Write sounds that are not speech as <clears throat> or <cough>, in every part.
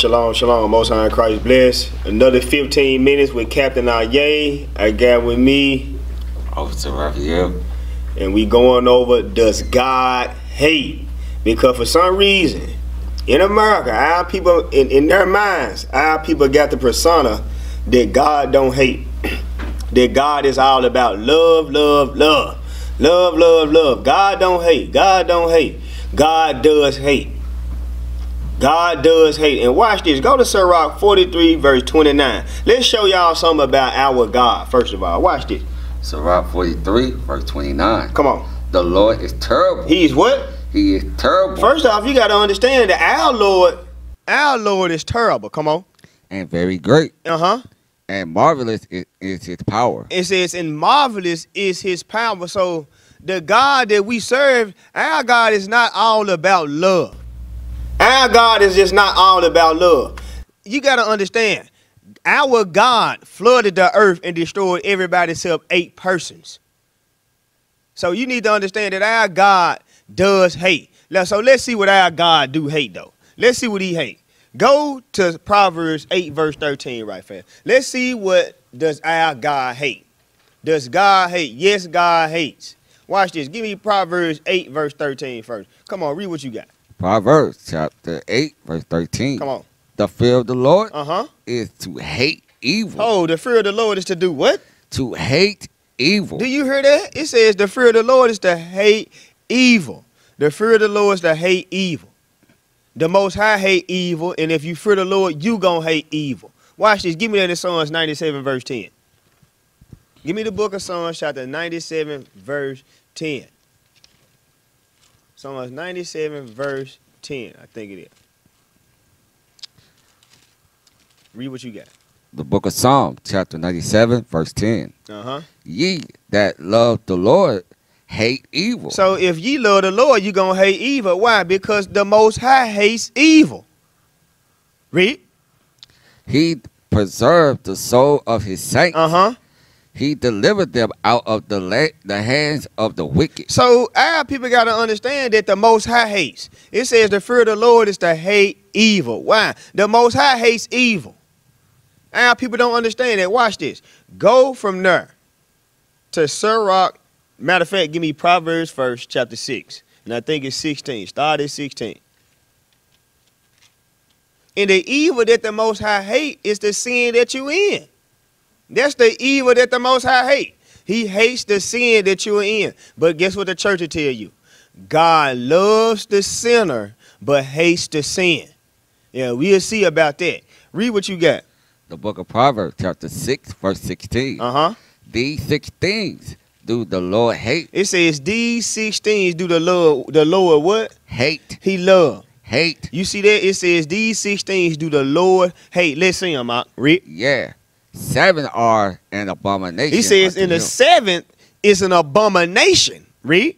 Shalom, shalom, Most High Christ bless. Another 15 minutes with Captain Aye. I got with me, Officer Raphael. and we going over Does God Hate? Because for some reason, in America, our people, in, in their minds, our people got the persona that God don't hate. <clears throat> that God is all about love, love, love. Love, love, love. God don't hate. God don't hate. God does hate. God does hate. And watch this. Go to Sirach 43, verse 29. Let's show y'all something about our God, first of all. Watch this. Sirach 43, verse 29. Come on. The Lord is terrible. He's what? He is terrible First off, you got to understand that our Lord, our Lord is terrible. Come on. and very great. Uh huh. And marvelous is, is his power. It says, and marvelous is his power. So the God that we serve, our God is not all about love. Our God is just not all about love. You got to understand, our God flooded the earth and destroyed everybody except eight persons. So you need to understand that our God does hate. Now, so let's see what our God do hate though. Let's see what he hate. Go to Proverbs 8 verse 13 right fast. Let's see what does our God hate. Does God hate? Yes, God hates. Watch this. Give me Proverbs 8 verse 13 first. Come on, read what you got. Proverbs chapter 8, verse 13. Come on. The fear of the Lord Uh-huh. is to hate evil. Oh, the fear of the Lord is to do what? To hate evil. Do you hear that? It says the fear of the Lord is to hate evil. The fear of the Lord is to hate evil. The Most High hate evil, and if you fear the Lord, you gonna hate evil. Watch this. Give me that in Psalms 97, verse 10. Give me the book of Psalms, chapter 97, verse 10. Psalms 97, verse 10. I think it is. Read what you got. the book of Psalm, chapter 97, verse 10. Uh-huh. Ye that love the Lord hate evil. So if ye love the Lord, you're gonna hate evil. Why? Because the Most High hates evil. Read. he preserved the soul of his saints. Uh huh. He delivered them out of the la- the hands of the wicked. So our people gotta understand that the Most High hates. It says the fear of the Lord is to hate evil. Why? The Most High hates evil. Our people don't understand that. Watch this. Go from there to Sirach. Matter of fact, give me Proverbs first, chapter six, and I think it's sixteen. Start at sixteen. And the evil that the Most High hate is the sin that you in. That's the evil that the Most High hate. He hates the sin that you're in. But guess what the church will tell you? God loves the sinner, but hates the sin. Yeah, we'll see about that. Read what you got. The book of Proverbs, chapter 6, verse 16. Uh huh. These six things do the Lord hate. It says these six things do the Lord, the Lord what? Hate. He love. Hate. You see that? It says these six things do the Lord hate. Let's see them out. Read. Yeah. Seven are an abomination. He says in the him. seventh is an abomination. Read.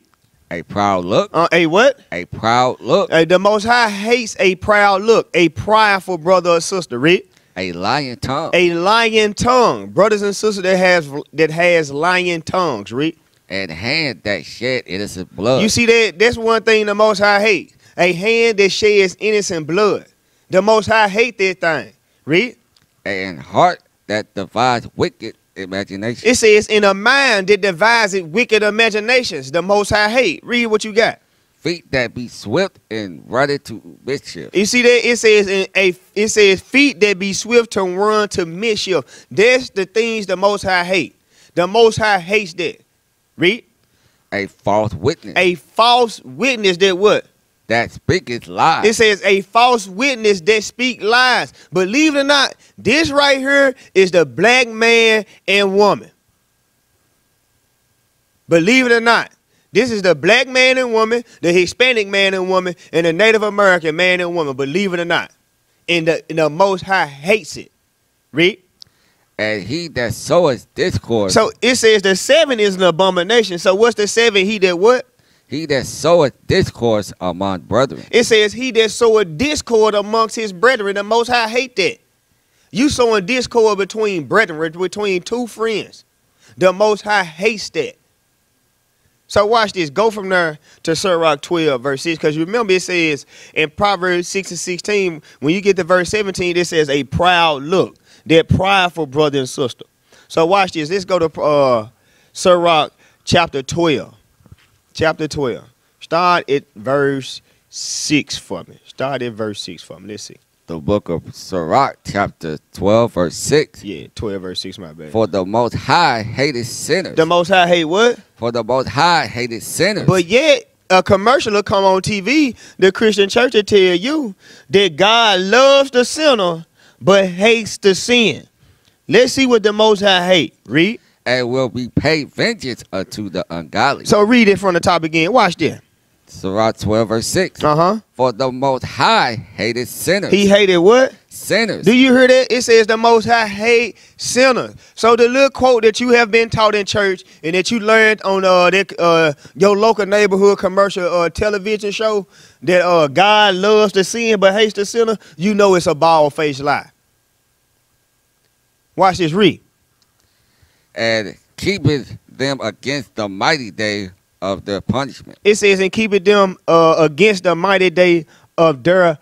a proud look. Uh, a what? A proud look. Uh, the Most High hates a proud look, a prideful brother or sister. Read. A lying tongue. A lying tongue, brothers and sisters that has that has lying tongues. Read. and hand that shed innocent blood. You see that? That's one thing the Most High hates. A hand that sheds innocent blood. The Most High hate that thing. Read. and heart that divides wicked imagination. It says, in a mind that devises wicked imaginations, the Most High hate. Read what you got. Feet that be swift and ready to mischief. You see that? It says in a it says feet that be swift to run to mischief. That's the things the Most High hate. The Most High hates that. Read. A false witness A false witness that what? That speaketh lies. It says a false witness that speak lies. Believe it or not, this right here is the black man and woman. Believe it or not, this is the black man and woman, the Hispanic man and woman, and the Native American man and woman. Believe it or not, and the, and the Most High hates it. Read. and he that soweth discord. So it says the seven is an abomination. So what's the seven? He that what? He that soweth discourse among brethren. It says he that soweth discord amongst his brethren. The Most High hate that. You sowing discord between brethren, between two friends. The Most High hates that. So watch this. Go from there to Sirach 12, verse 6. Because you remember, it says in Proverbs 6 and 16, when you get to verse 17, it says a proud look. That prideful brother and sister. So watch this. Let's go to uh, Sirach chapter 12. Chapter 12. Start at verse 6 for me. Start at verse 6 for me. Let's see. The book of Sirach, chapter 12, verse 6. Yeah, 12 verse 6, my bad. For the Most High hated sinners. the Most High hate what? For the Most High hated sinners. But yet, a commercial will come on TV, the Christian church will tell you that God loves the sinner but hates the sin. Let's see what the Most High hate. Read. And will repay vengeance unto the ungodly. So read it from the top again. Watch this. Sirach 12, verse 6. Uh huh. For the Most High hated sinners. He hated what? sinners. Do you hear that? It says the Most High hate sinners. So the little quote that you have been taught in church and that you learned on uh, that, uh your local neighborhood commercial uh, television show that uh God loves the sin but hates the sinner, you know it's a bald faced lie. Watch this. Read. And keepeth them against the mighty day of their punishment. It says and keeping them uh, against the mighty day of their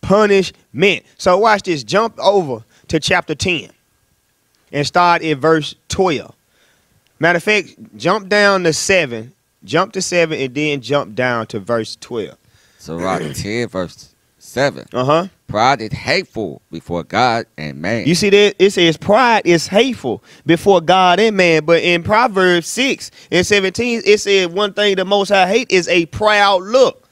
punishment. So watch this. Jump over to chapter 10 and start at verse 12. Matter of fact, jump down to 7, jump to 7, and then jump down to verse 12. Sirach 10, verse 7. Uh huh. Pride is hateful before God and man. You see that? It says pride is hateful before God and man. But in Proverbs 6 and 17, it said one thing the most I hate is a proud look.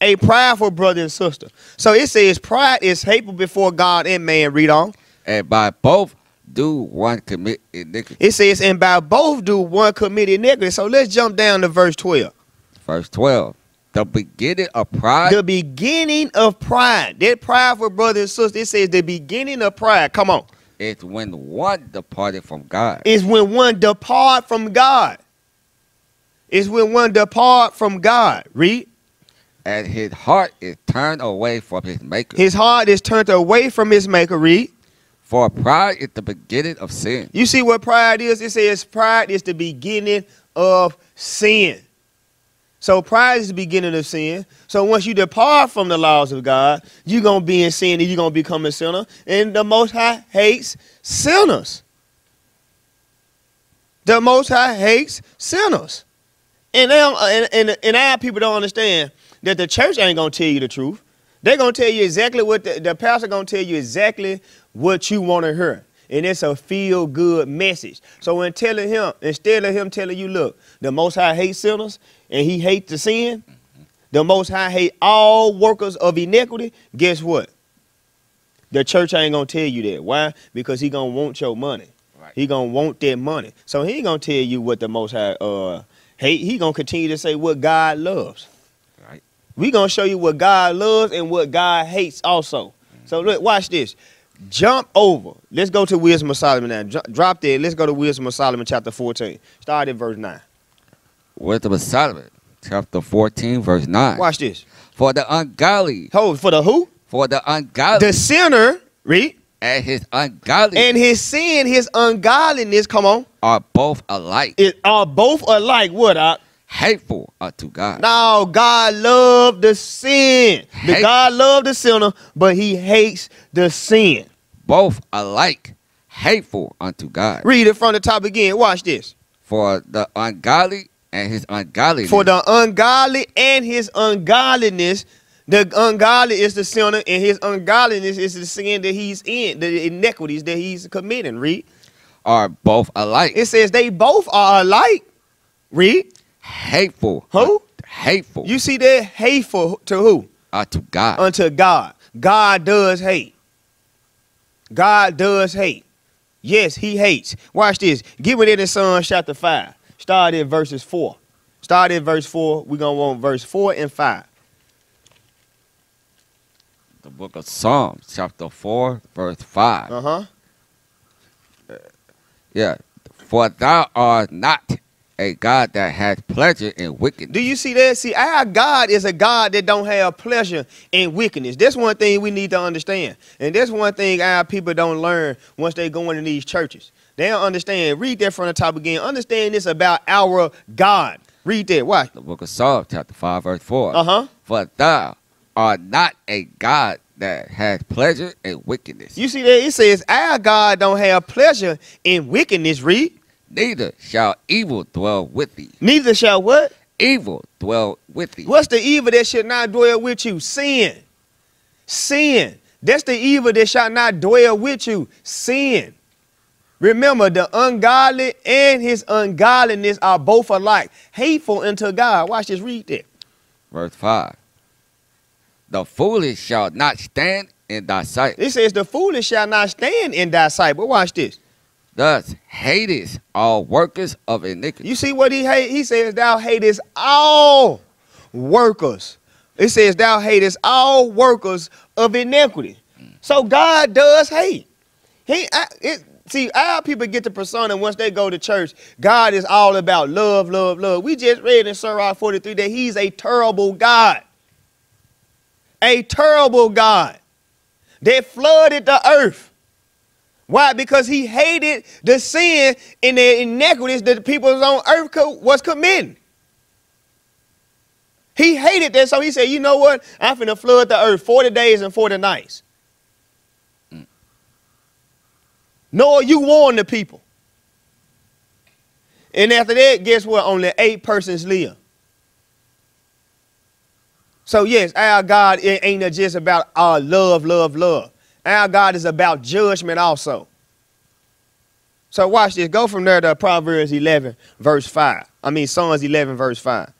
A prideful brother and sister. So it says pride is hateful before God and man. Read on. and by both do one commit iniquity. It says, and by both do one commit iniquity. So let's jump down to verse 12. Verse 12. The beginning of pride The beginning of pride. That pride for brother and sister, it says the beginning of pride. Come on. It's when one departed from God. Is when one depart from God. Is when one depart from God. Read. and his heart is turned away from his maker. His heart is turned away from his maker. Read. For pride is the beginning of sin. You see what pride is? It says pride is the beginning of sin. So pride is the beginning of sin. So once you depart from the laws of God, you're gonna be in sin and you're gonna become a sinner. And the Most High hates sinners. The Most High hates sinners. And now, and, and, and our people don't understand that the church ain't gonna tell you the truth. They're gonna tell you exactly what the, the pastor gonna tell you exactly what you want to hear. And it's a feel good message. So when telling him, instead of him telling you, look, the most high hates sinners and he hates the sin, the most high hate all workers of iniquity, guess what? The church ain't gonna tell you that. Why? Because he gonna want your money. Right. He gonna want that money. So he ain't gonna tell you what the most high uh hate. He gonna continue to say what God loves. Right. We gonna show you what God loves and what God hates also. So look, watch this. Jump over. Let's go to Wisdom of Solomon now. Dro- drop there. Let's go to Wisdom of Solomon chapter 14. Start at verse 9. Wisdom of Solomon, chapter 14, verse 9. Watch this. For the ungodly, Hold for the who? for the ungodly, The sinner, read, and his ungodly and his sin, his ungodliness, come on, are both alike, it are both alike. What? Uh, hateful unto God. no, God loved the sin. The Hate- God loved the sinner, but he hates the sin. Both alike, hateful unto God. Read it from the top again. Watch this. For the ungodly and his ungodliness For the ungodly and his ungodliness, the ungodly is the sinner, and his ungodliness is the sin that he's in, the iniquities that he's committing. Read. are both alike, It says they both are alike. Read. Hateful. Who? Hateful You see that hateful to who? unto God. Unto God. God does hate. God does hate. Yes, he hates. Watch this. Me that in Psalms chapter 5. Start at verses 4. Start at verse 4. We're going to want verse 4 and 5. the book of Psalms, chapter 4, verse 5. Uh huh. Yeah. For thou art not a God that has pleasure in wickedness. Do you see that? See, our God is a God that don't have pleasure in wickedness. That's one thing we need to understand. And that's one thing our people don't learn once they go into these churches. They don't understand. Read that from the top again. Understand this about our God. Read that. Why? The book of Psalms, chapter 5, verse 4. Uh huh. For thou art not a God that has pleasure in wickedness, You see that? It says, Our God don't have pleasure in wickedness, read. Neither shall evil dwell with thee. Neither shall what? Evil dwell with thee. What's the evil that shall not dwell with you? Sin. Sin. That's the evil that shall not dwell with you. Sin. Remember, the ungodly and his ungodliness are both alike, hateful unto God. Watch this, read that. Verse 5. The foolish shall not stand in thy sight. It says, The foolish shall not stand in thy sight. But watch this. Thus hatest all workers of iniquity. You see what he hate? He says, Thou hatest all workers. It says, Thou hatest all workers of iniquity. So God does hate. He I, it, see, our people get the persona once they go to church. God is all about love, love, love. We just read in Sirach 43 that He's a terrible God. A terrible God that flooded the earth. Why? Because he hated the sin and the iniquities that the people on earth co- was committing. He hated that, so he said, you know what? I'm finna flood the earth 40 days and 40 nights. Noah, you warned the people. And after that, guess what? Only eight persons live. So yes, our God it ain't just about our love, love, love. Our God is about judgment also. So watch this. Go from there to Proverbs 11, verse 5. I mean, Psalms 11, verse 5.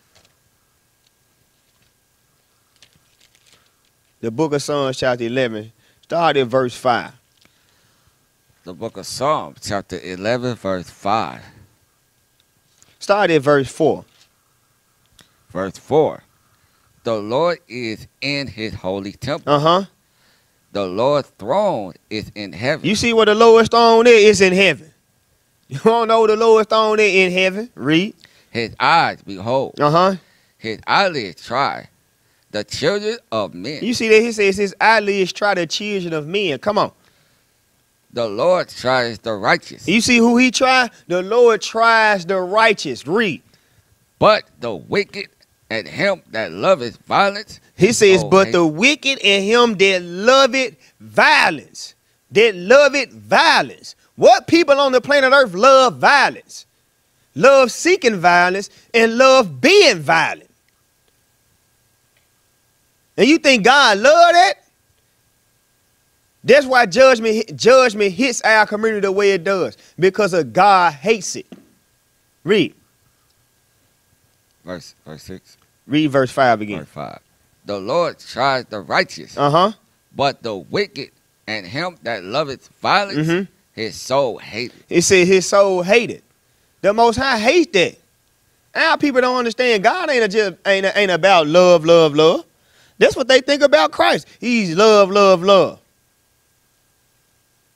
The book of Psalms, chapter 11, start at verse 5. The book of Psalms, chapter 11, verse 5. Start at verse 4. Verse 4. The Lord is in his holy temple. Uh huh. The Lord's throne is in heaven. You see where the lowest throne is? It's in heaven. You don't know the lowest throne is in heaven? Read. his eyes behold. Uh huh. His eyelids try. The children of men. You see that he says his eyelids try the children of men. Come on. the Lord tries the righteous. You see who he tries? The Lord tries the righteous. Read. but the wicked and him that loveth violence. He says, Oh, but the wicked and him that love it violence. That love it violence. What people on the planet Earth love violence? Love seeking violence and love being violent. And you think God love that? That's why judgment judgment hits our community the way it does because of God hates it. Read. Verse verse six. Read verse 5 again. Verse five. The Lord tries the righteous, Uh-huh. but the wicked and him that loveth violence, Mhm. his soul hateth. It said his soul hated. The Most High hates that. Our people don't understand. God ain't a just ain't ain't about love, love, love. That's what they think about Christ. He's love, love, love.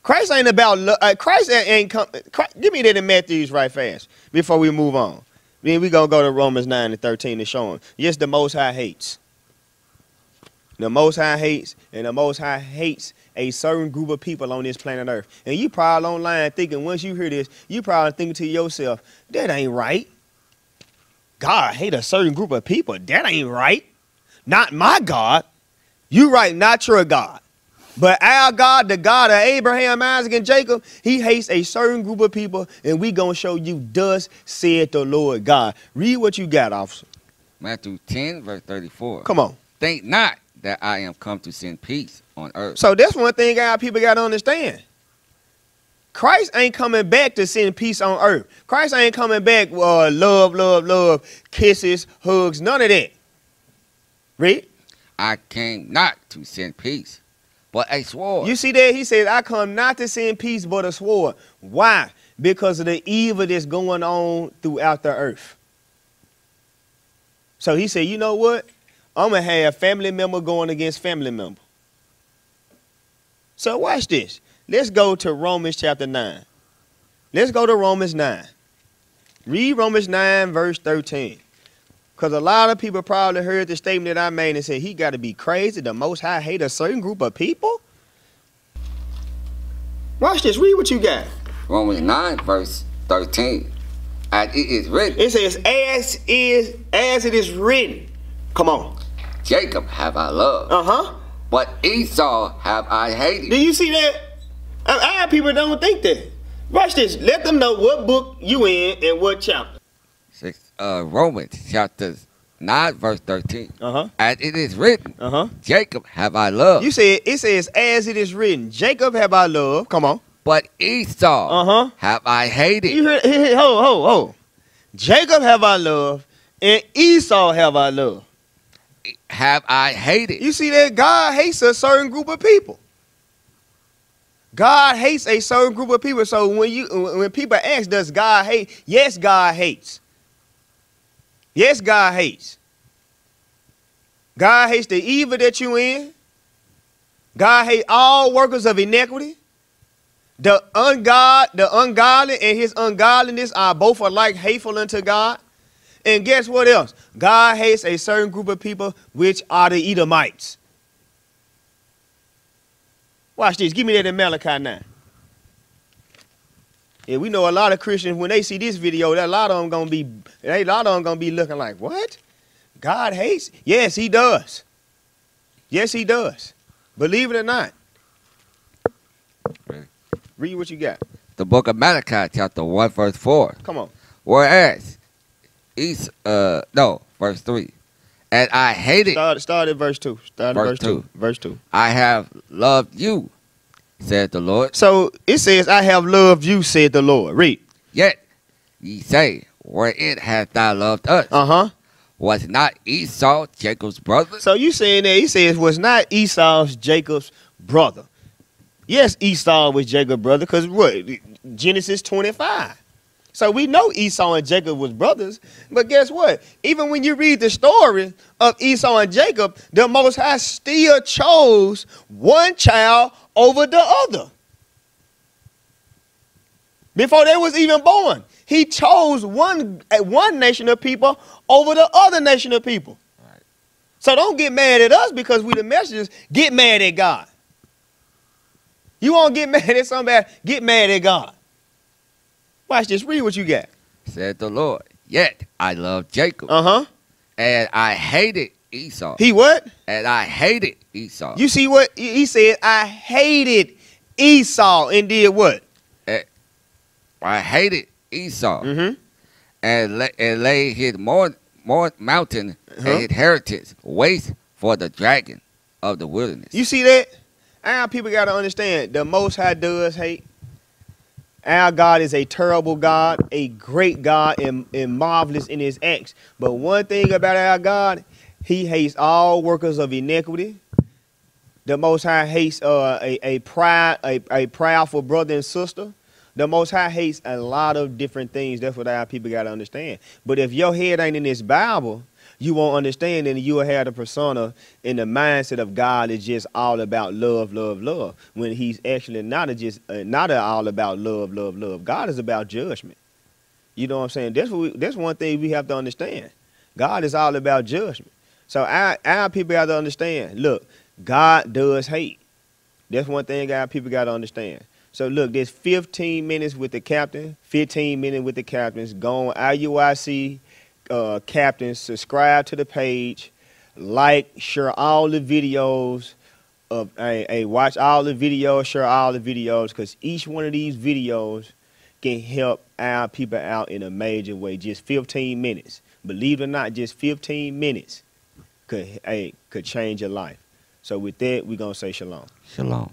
Christ ain't about love. Uh, Christ ain't, ain't come. Christ, give me that in Matthew's right fast before we move on. Then we gonna go to Romans nine and thirteen to show him. Yes, the Most High hates. The Most High hates, and the Most High hates a certain group of people on this planet Earth. And you probably online thinking, once you hear this, you probably thinking to yourself, that ain't right. God hate a certain group of people. That ain't right. Not my God. You right, not your God. But our God, the God of Abraham, Isaac, and Jacob, he hates a certain group of people, and we gonna show you, thus said the Lord God. Read what you got, officer. Matthew 10, verse 34. Come on. Think not that I am come to send peace on earth. So that's one thing our people got to understand. Christ ain't coming back to send peace on earth. Christ ain't coming back uh, love, love, love, kisses, hugs, none of that. Read. I came not to send peace, but a sword. You see that? He says, I come not to send peace, but a sword. Why? Because of the evil that's going on throughout the earth. So he said, you know what? I'm going to have family member going against family member. So watch this. Let's go to Romans chapter 9. Let's go to Romans 9. Read Romans 9, verse 13. Because a lot of people probably heard the statement that I made and said, he got to be crazy. The Most High hate a certain group of people? Watch this. Read what you got. Romans 9, verse 13. And it is written, It says, as is as it is written. Come on. Jacob have I loved, Uh-huh. but Esau have I hated. Do you see that? I, I people don't think that. Watch this. Let them know what book you in and what chapter. Uh, Romans chapter 9, verse 13. Uh-huh. And it is written, Uh-huh. Jacob have I loved, You said it says as it is written. Jacob have I loved. Come on. but Esau Uh-huh. have I hated. You heard hey, ho, ho, ho. Jacob have I loved, and Esau have I loved. have I hated. You see that God hates a certain group of people. God hates a certain group of people. So when you when people ask, does God hate? Yes, God hates. Yes, God hates. God hates the evil that you in. God hates all workers of iniquity. The ungod, the ungodly and his ungodliness are both alike hateful unto God. And guess what else? God hates a certain group of people, which are the Edomites. Watch this. Give me that in Malachi 9. Yeah, we know a lot of Christians when they see this video, that a lot of them gonna be, a lot of them gonna be looking like, what? God hates? Yes, He does. Yes, He does. Believe it or not. Read what you got. The book of Malachi, chapter 1, verse 4. Come on. Whereas, East, uh, no, verse 3. And I hated, Start, start at verse two. Start at Verse verse, two. two. Verse two. I have loved you, said the Lord. So it says, "I have loved you," said the Lord. Read. Yet ye say, Wherein hast thou loved us? Uh huh. Was not Esau Jacob's brother? So you saying that he says was not Esau's Jacob's brother. Yes, Esau was Jacob's brother because what? Genesis 25. So we know Esau and Jacob was brothers. But guess what? Even when you read the story of Esau and Jacob, the Most High still chose one child over the other. Before they was even born, he chose one, one nation of people over the other nation of people. Right. So don't get mad at us because we the messengers. Get mad at God. You won't get <laughs> mad at somebody. Get mad at God. Watch this. Read what you got. Said the Lord. Yet I love Jacob, Uh huh. and I hated Esau. He what? and I hated Esau. You see what he said? I hated Esau and did what? I hated Esau, Mm-hmm. and, la- and laid his more, more mountain Uh-huh. and inheritance waste for the dragon of the wilderness. You see that? Our people got to understand the Most High does hate. Our God is a terrible God, a great God, and, and marvelous in his acts. But one thing about our God, he hates all workers of iniquity. The Most High hates uh, a, a, a, a brother and sister. The Most High hates a lot of different things. That's what our people got to understand. But if your head ain't in this Bible, you won't understand and you will have the persona and the mindset of God is just all about love, love, love. When he's actually not just uh, not all about love, love, love. God is about judgment. You know what I'm saying? That's what we, that's one thing we have to understand. God is all about judgment. So our our people got to understand. Look, God does hate. That's one thing our people got to understand. So look, there's 15 minutes with the captain, 15 minutes with the captains. Go on IUIC uh, captains, subscribe to the page, like, share all the videos. Of hey, hey, watch all the videos, share all the videos, because each one of these videos can help our people out in a major way. Just 15 minutes, believe it or not, just 15 minutes could hey, could change your life. So with that, we're gonna say shalom. Shalom.